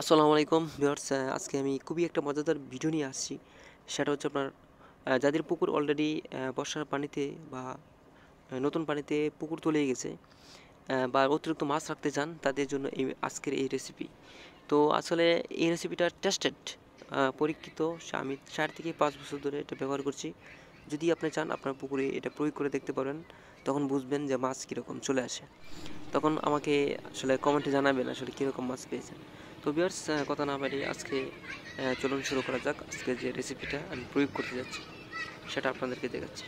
আসসালামু আলাইকুম ভিউয়ার্স আজকে আমি খুবই একটা মজাদার ভিডিও নিয়ে আসছি। সেটা হচ্ছে আপনার যাদের পুকুর অলরেডি বর্ষার পানিতে বা নতুন পানিতে পুকুর তলিয়ে গেছে বা অতিরিক্ত মাছ রাখতে চান, তাদের জন্য এই আজকের এই রেসিপি তো আসলে এই রেসিপিটা টেস্টেড পরীক্ষিত আমি চার থেকে পাঁচ বছর ধরে এটা ব্যবহার করছি। যদি আপনি চান আপনার পুকুরে এটা প্রয়োগ করে দেখতে পারেন, তখন বুঝবেন যে মাছ কীরকম চলে আসে। তখন আমাকে আসলে কমেন্টে জানাবেন আসলে কীরকম মাছ পেয়েছেন। তো বিয়ার্স কথা না বাড়িয়ে আজকে চলুন শুরু করা যাক। আজকে যে রেসিপিটা আমি প্রয়োগ করতে যাচ্ছি, সেটা আপনাদেরকে দেখাচ্ছি।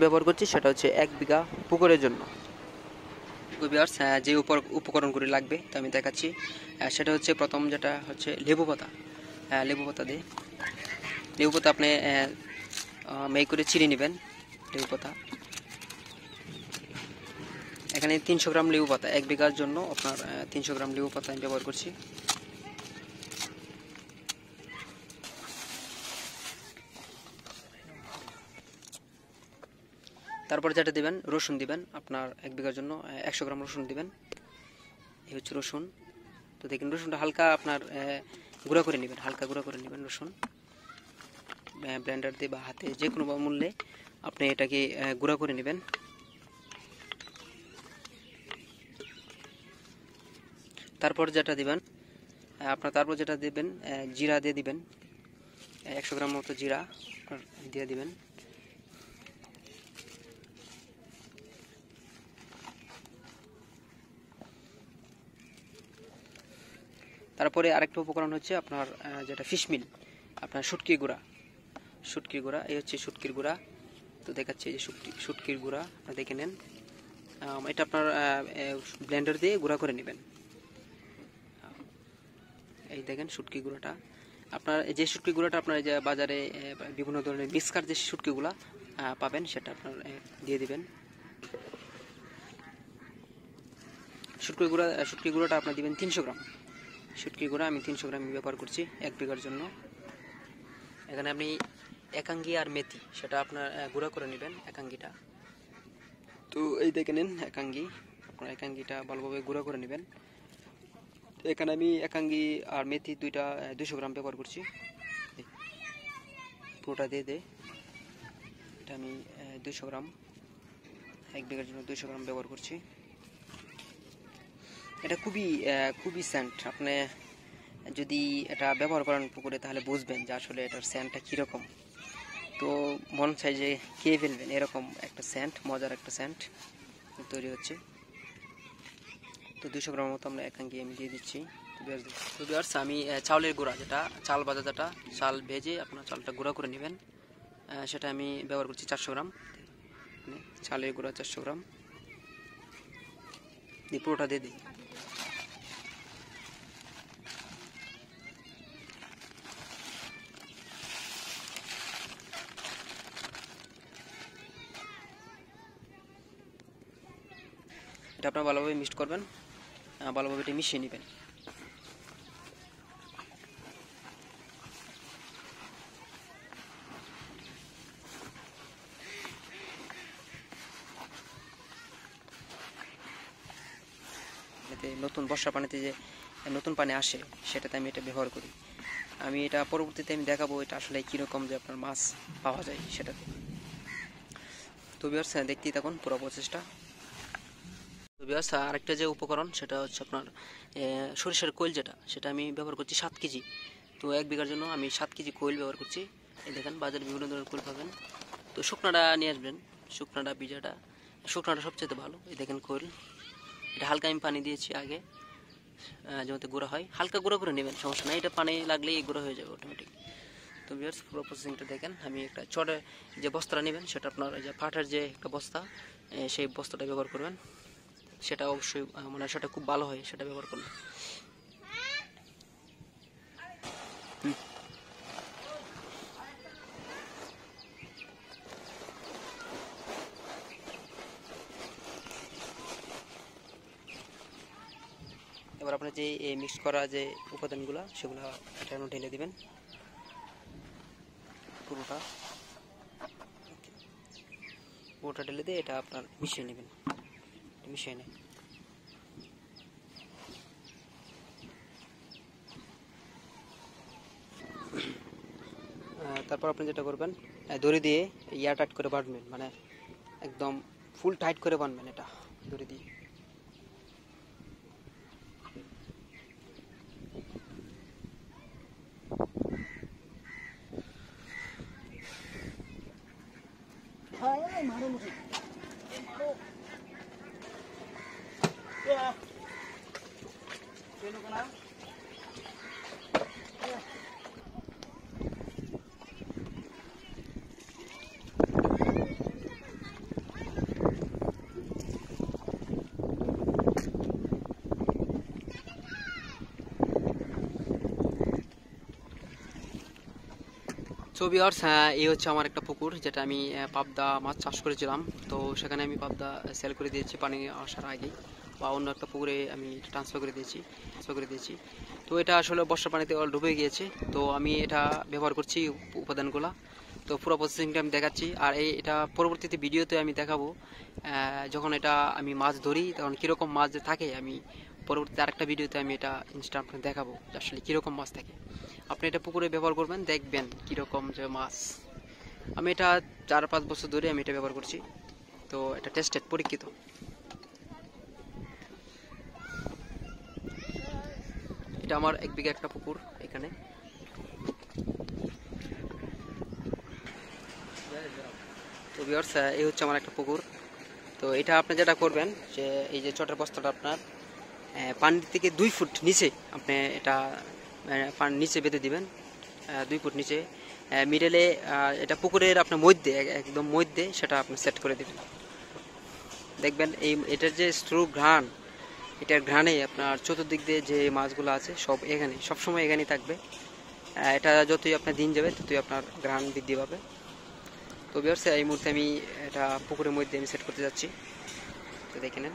ব্যবহার করছি, সেটা হচ্ছে এক বিঘা পুকুরের জন্য। বিয়ার্স যে উপকরণগুলি লাগবে, তা আমি দেখাচ্ছি। সেটা হচ্ছে প্রথম যেটা হচ্ছে লেবু পাতা। লেবু পাতা দিয়ে। লেবু পাতা আপনি মেয়ে করে চিনি নেবেন লেবু পাতা। এখানে তিনশো গ্রাম লেবু পাতা। এক বিঘার জন্য আপনার তিনশো গ্রাম লেবু পাতা আমি ব্যবহার করছি। তারপরে যেটা দিবেন, রসুন দিবেন, আপনার এক বিঘার জন্য একশো গ্রাম রসুন দিবেন। এই হচ্ছে রসুন। তো দেখুন, রসুনটা হালকা আপনার গুঁড়া করে নেবেন, হালকা গুঁড়া করে নেবেন রসুন। ব্লেন্ডার দিয়ে বা হাতে যে কোনো মূল্যে আপনি এটাকে গুঁড়া করে নেবেন। তারপর যেটা দিবেন আপনার তারপর যেটা দিবেন জিরা দিয়ে দিবেন। একশো গ্রাম মতো জিরা দিয়ে দিবেন। তারপরে আরেকটা উপকরণ হচ্ছে আপনার যেটা ফিশমিল আপনার শুটকি গুঁড়া। শুটকির গুঁড়া, এই হচ্ছে শুটকির গুঁড়া। তো দেখাচ্ছে যে শুটকি, শুটকির গুঁড়া, আপনারা দেখে নেন। এটা আপনার ব্লেন্ডার দিয়ে গুঁড়া করে নেবেন। এই দেখেন শুটকি গুঁড়াটা। আপনার যে শুটকি গুঁড়াটা আপনার যে বাজারে বিভিন্ন ধরনের মিক্সকার যে শুটকিগুলা পাবেন, সেটা আপনার দিয়ে দিবেন। শুটকি গুঁড়া, শুটকি গুঁড়োটা আপনার দিবেন তিনশো গ্রাম। শুটকি গুঁড়া আমি তিনশো গ্রাম ব্যবহার করছি এক বিঘার জন্য। এখানে আপনি একাঙ্গি আর মেথি, সেটা আপনার গুঁড়া করে নেবেন একাঙ্গিটা। তো এই দেখে নিন একাঙ্গি। আপনার একাঙ্গিটা ভালোভাবে গুঁড়া করে নেবেন। এখানে আমি একাঙ্গি আর মেথি দুইটা দুশো গ্রাম ব্যবহার করছি। পুরোটা দিয়ে দে। এটা আমি দুশো গ্রাম, এক বিঘার জন্য দুশো গ্রাম ব্যবহার করছি। এটা খুবই খুবই স্যান্ট আপনি যদি এটা ব্যবহার করেন পুকুরে, তাহলে বুঝবেন যে আসলে এটার স্যান্টটা কীরকম। তো মন চাই যে খেয়ে ফেলবেন, এরকম একটা স্যান্ট মজার একটা স্যান্ট তৈরি হচ্ছে। তো দুশো গ্রাম মতো আমরা একাঙ্গি আমি দিয়ে দিচ্ছি। তো বিয়ার্স আমি চাউলের গুঁড়া যেটা, চাল ভাজা যেটা, চাল ভেজে আপনার চালটা গুঁড়া করে নেবেন। সেটা আমি ব্যবহার করছি চারশো গ্রাম। মানে চালের গুঁড়া চারশো গ্রাম। দিয়ে পুরোটা দিয়ে দিই। এটা আপনার ভালোভাবে মিক্সড করবেন ভালোভাবে এটা মিশিয়ে নেবেন। এতে নতুন বর্ষা পানিতে যে, নতুন পানি আসে, সেটাতে আমি এটা ব্যবহার করি। আমি এটা পরবর্তীতে আমি দেখাবো এটা আসলে কীরকম যে আপনার মাছ পাওয়া যায় সেটাতে। তো বিয়ার্স দেখতেই থাকুন পুরো প্রচেষ্টা তো বিয়াস আরেকটা যে উপকরণ, সেটা হচ্ছে আপনার সরিষার কোয়েল যেটা, সেটা আমি ব্যবহার করছি সাত কেজি। তো এক বিঘার জন্য আমি সাত কেজি কোয়েল ব্যবহার করছি। এই দেখেন, বাজারে বিভিন্ন ধরনের কোয়েল পাবেন। তো শুকনাটা নিয়ে আসবেন, শুকনাটা, বীজাটা। শুকনাটা সবচেয়ে ভালো। এই দেখেন কোয়েল। এটা হালকা আমি পানি দিয়েছি আগে যাতে গুঁড়া হয়। হালকা গুঁড়া করে নেবেন, সমস্যা নাই। এটা পানি লাগলেই গুঁড়া হয়ে যাবে অটোমেটিক তো বিয়ার্স পুরো প্রসেসিংটা দেখেন। আমি একটা চটে যে বস্তাটা নেবেন, সেটা আপনার যে পাটের যে একটা বস্তা সেই বস্তাটা ব্যবহার করবেন। সেটা অবশ্যই মানে সেটা খুব ভালো হয়, সেটা ব্যবহার করলে। এবার আপনার যে মিক্স করা যে উপাদানগুলো, সেগুলো এটার ঢেলে দিবেন। পুরোটা। পুরোটা ঢেলে দিয়ে এটা আপনার মিশিয়ে নেবেন। मिशन है তারপর আপনি যেটা করবেন দড়ি দিয়ে ইয়ার টাইট করে বাঁধবেন মানে একদম ফুল টাইট করে বাঁধবেন এটা দড়ি দিয়ে মারো মুখে সো ভিউয়ার্স এই হচ্ছে আমার একটা পুকুর যেটা আমি পাবদা মাছ চাষ করেছিলাম। তো সেখানে আমি পাবদা সেল করে দিয়েছি পানি আসার আগে বা অন্য একটা পুকুরে আমি ট্রান্সফার করে দিয়েছি ট্রান্সফার করে দিয়েছি। তো এটা আসলে বর্ষা পানিতে ডুবে গিয়েছে। তো আমি এটা ব্যবহার করছি উপ- উপাদানগুলো। তো পুরো প্রসেসিংটা আমি দেখাচ্ছি। আর এই এটা পরবর্তীতে ভিডিওতে আমি দেখাবো যখন এটা আমি মাছ ধরি, তখন কীরকম মাছ থাকে, আমি পরবর্তীতে আরেকটা ভিডিওতে আমি এটা ইনস্টা দেখাবো আসলে কীরকম মাছ থাকে। আপনি এটা পুকুরে ব্যবহার করবেন, দেখবেন কীরকম যে মাছ। আমি এটা চার পাঁচ বছর ধরে আমি এটা ব্যবহার করছি। তো এটা টেস্টেড পরীক্ষিত। এটা আমার এক বিঘা একটা পুকুর এখানে। তো ভিউয়ার্স এই হচ্ছে আমার একটা পুকুর। তো এটা আপনি যেটা করবেন, যে এই যে চটের বস্তাটা আপনার পানির থেকে দুই ফুট নিচে আপনি এটা পানির নিচে বেঁধে দিবেন দুই ফুট নিচে। মিডলে এটা পুকুরের আপনার মধ্যে একদম মধ্যে, সেটা আপনি সেট করে দেবেন। দেখবেন এই, এটার যে স্ট্রু ঘ্রাণ, এটার ঘ্রাণে আপনার চতুর্দিক দিয়ে যে মাছগুলো আছে, সব এখানে সবসময় এখানেই থাকবে। এটা যতই আপনার দিন যাবে, ততই আপনার ঘ্রাণ বৃদ্ধি পাবে। তো বিয়ার্স এই মুহূর্তে আমি এটা পুকুরের মধ্যে আমি সেট করতে যাচ্ছি। তো দেখে নেন।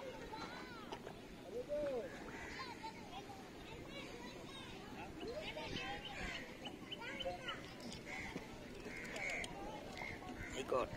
god.